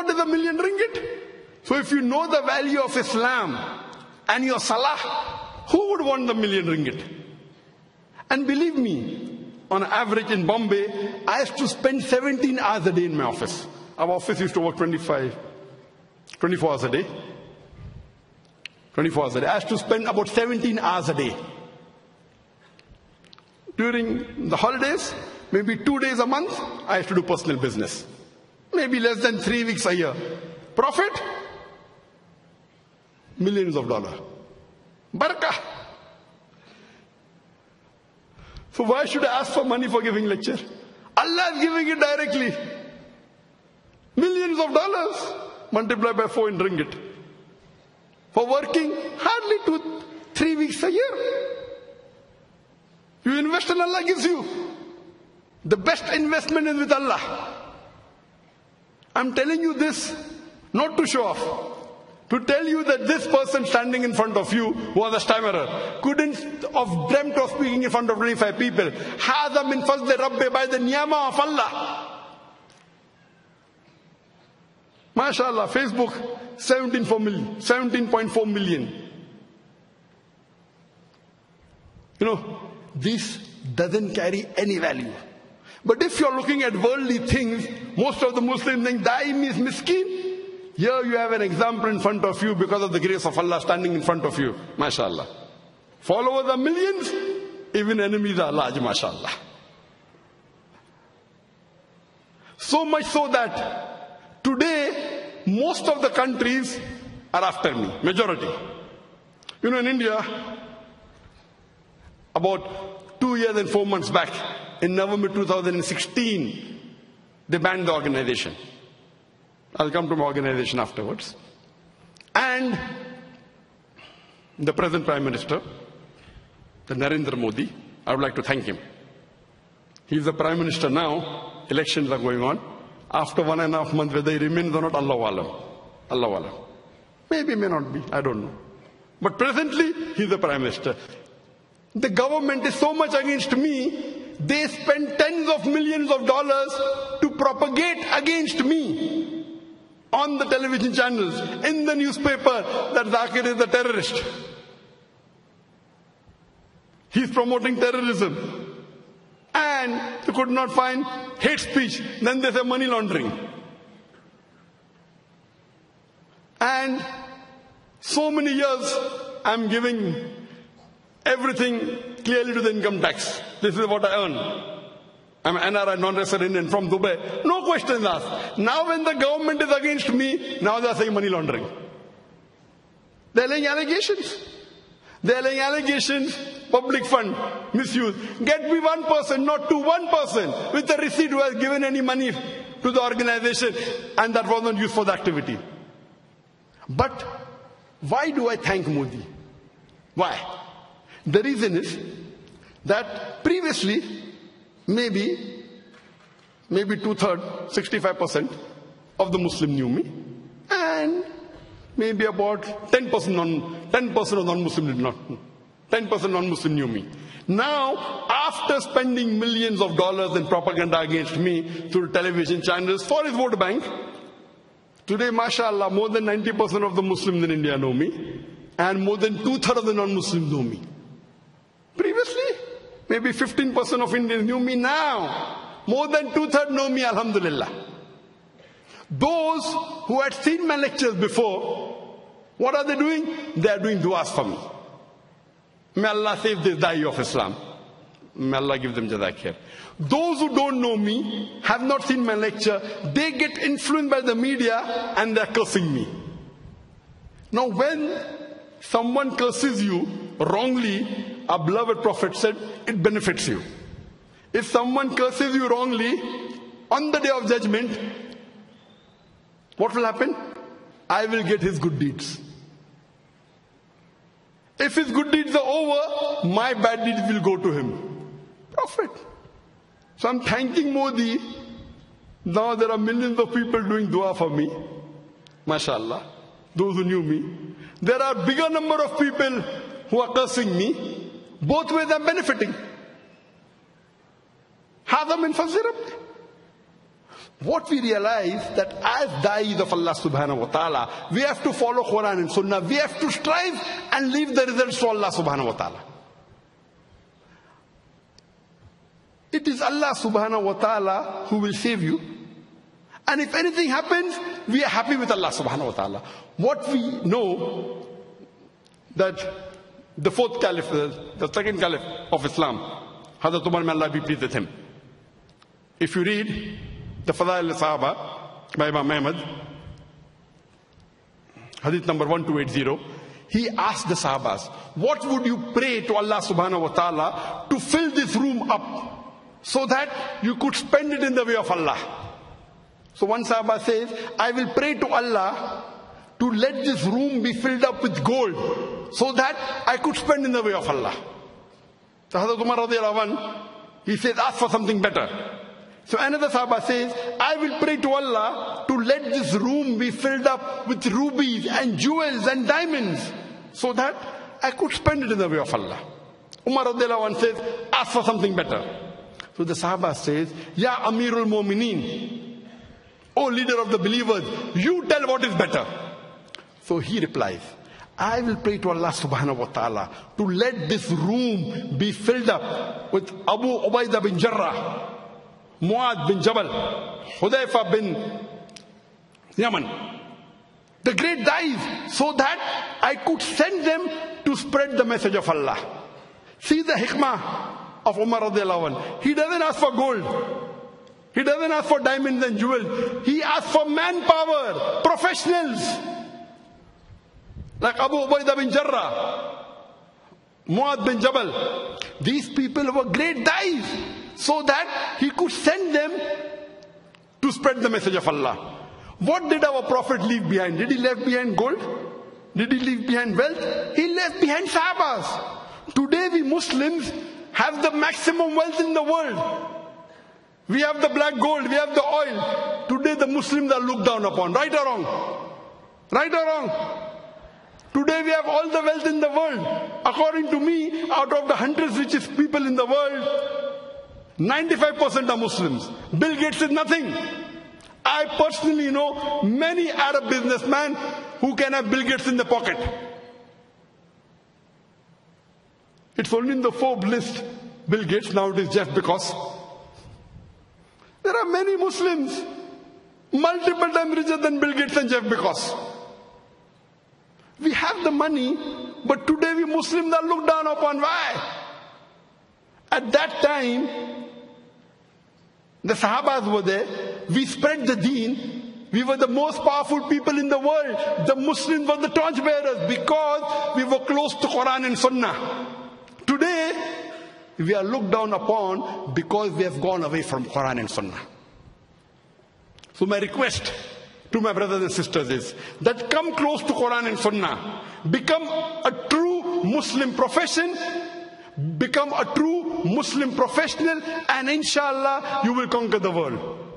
what is a million ringgit? So if you know the value of Islam and your salah, who would want the million ringgit? And believe me, on average in Bombay, I used to spend 17 hours a day in my office. Our office used to work 25, 24 hours a day. 24 hours a day. I used to spend about 17 hours a day. During the holidays, maybe two days a month, I used to do personal business. Maybe less than three weeks a year. Profit? Millions of dollars. Barakah. So why should I ask for money for giving lecture? Allah is giving it directly. Millions of dollars multiplied by four in ringgit. For working hardly two, three weeks a year. You invest and Allah gives you. The best investment is with Allah. I'm telling you this not to show off. To tell you that this person standing in front of you was a stammerer, couldn't have dreamt of speaking in front of 25 people. هذا من فضل ربي by the niyama of Allah. MashaAllah, Facebook, 17.4 million. 17.4 million. You know, this doesn't carry any value. But if you're looking at worldly things, most of the Muslims think daim is miskin. Here you have an example in front of you because of the grace of Allah standing in front of you. MashaAllah. Followers are millions, even enemies are large, MashaAllah. So much so that today most of the countries are after me, majority. You know, in India, about two years and four months back, in November 2016, they banned the organization. I'll come to my organization afterwards. And the present Prime Minister, the Narendra Modi, I would like to thank him. He's the Prime Minister now, elections are going on. After one and a half months, whether he remains or not, Allah Alam. Allah Alam. Maybe, may not be, I don't know. But presently, he's the Prime Minister. The government is so much against me, they spend tens of millions of dollars to propagate against me on the television channels, in the newspaper, that Zakir is a terrorist. He's promoting terrorism. And they could not find hate speech. Then they say money laundering. And so many years I'm giving everything clearly to the income tax. This is what I earn. I'm an NRI, non-resident Indian from Dubai. No questions asked. Now when the government is against me, now they are saying money laundering. They're laying allegations. They're laying allegations, public fund, misuse. Get me one person, not to one person, with a receipt who has given any money to the organization and that was not used for the activity. But why do I thank Modi? Why? The reason is that previously maybe, maybe two-thirds, 65% of the Muslim knew me. And maybe about 10% non, 10% of non-Muslim did not know. 10% non-Muslim knew me. Now, after spending millions of dollars in propaganda against me through television channels for his vote bank, today, mashallah, more than 90% of the Muslims in India know me, and more than two-thirds of the non-Muslims know me. Previously, Maybe 15% of Indians knew me now. More than two-thirds know me, Alhamdulillah. Those who had seen my lectures before, what are they doing? They are doing du'as for me. May Allah save this da'i of Islam. May Allah give them jazak Those who don't know me, have not seen my lecture, they get influenced by the media and they're cursing me. Now when someone curses you wrongly, our beloved Prophet said, it benefits you. If someone curses you wrongly, on the day of judgment, what will happen? I will get his good deeds. If his good deeds are over, my bad deeds will go to him. Prophet. So I'm thanking Modi. Now there are millions of people doing dua for me. MashaAllah. Those who knew me. There are bigger number of people who are cursing me. Both ways I'm benefiting. هذا من فضل ربي. what we realize that as da'is of Allah subhanahu wa ta'ala, we have to follow Quran and Sunnah. We have to strive and leave the results to Allah subhanahu wa ta'ala. It is Allah subhanahu wa ta'ala who will save you. And if anything happens, we are happy with Allah subhanahu wa ta'ala. What we know that the fourth caliph, the second caliph of Islam, Hazrat Umar may Allah be pleased with him. If you read the Fadail Sahaba by Imam Ahmad, Hadith number 1280, he asked the Sahabas, What would you pray to Allah subhanahu wa ta'ala to fill this room up so that you could spend it in the way of Allah? So one Sahaba says, I will pray to Allah to let this room be filled up with gold so that I could spend in the way of Allah. So Hazrat Umar he says, ask for something better. So another Sahaba says, I will pray to Allah to let this room be filled up with rubies and jewels and diamonds so that I could spend it in the way of Allah. Umar radiallahu anh says, ask for something better. So the Sahaba says, Ya Amirul Mu'mineen, O leader of the believers, you tell what is better. So he replies, I will pray to Allah subhanahu wa ta'ala to let this room be filled up with Abu Ubaidah bin Jarrah, Muad bin Jabal, Hudayfa bin Yaman, the great da'is, so that I could send them to spread the message of Allah. See the hikmah of Umar radiallahu anh. He doesn't ask for gold. He doesn't ask for diamonds and jewels. He asks for manpower, professionals. Like Abu Ubaidah bin Jarrah, Muad bin Jabal. These people were great da'is so that he could send them to spread the message of Allah. What did our Prophet leave behind? Did he leave behind gold? Did he leave behind wealth? He left behind sahabas. Today we Muslims have the maximum wealth in the world. We have the black gold, we have the oil. Today the Muslims are looked down upon. Right or wrong? Right or wrong? Today we have all the wealth in the world. According to me, out of the hundreds richest people in the world, 95% are Muslims. Bill Gates is nothing. I personally know many Arab businessmen who can have Bill Gates in the pocket. It's only in the Forbes list, Bill Gates, now it is Jeff Bezos. There are many Muslims, multiple times richer than Bill Gates and Jeff Bezos. We have the money, but today we Muslims are looked down upon. Why? At that time, the Sahabas were there. We spread the deen. We were the most powerful people in the world. The Muslims were the torchbearers because we were close to Quran and Sunnah. Today, we are looked down upon because we have gone away from Quran and Sunnah. So my request to my brothers and sisters is that come close to Quran and Sunnah. Become a true Muslim profession. Become a true Muslim professional and inshallah you will conquer the world.